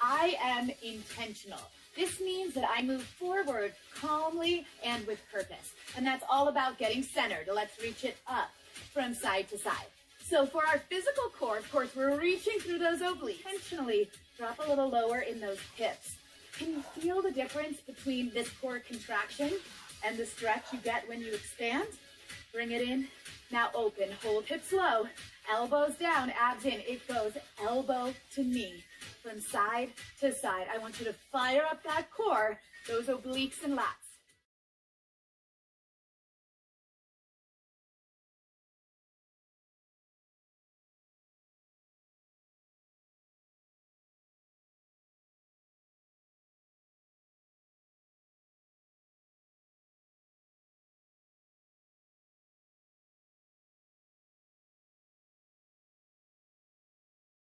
I am intentional. This means that I move forward calmly and with purpose. And that's all about getting centered. Let's reach it up from side to side. So for our physical core, of course, we're reaching through those obliques. Intentionally drop a little lower in those hips. Can you feel the difference between this core contraction and the stretch you get when you expand? Bring it in. Now open. Hold hips low. Elbows down, abs in. It goes elbow to knee side to side. I want you to fire up that core, those obliques and lats.